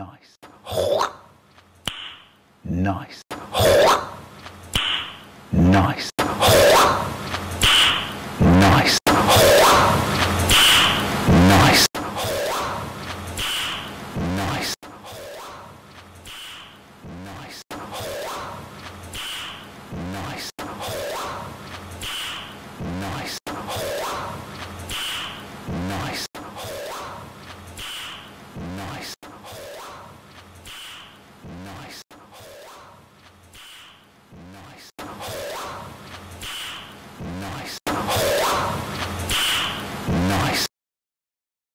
Nice. Nice. Nice.